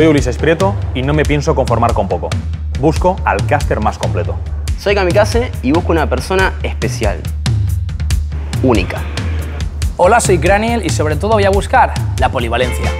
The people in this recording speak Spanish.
Soy Ulises Prieto y no me pienso conformar con poco. Busco al caster más completo. Soy Kamikaze y busco una persona especial. Única. Hola, soy Graniel y sobre todo voy a buscar la polivalencia.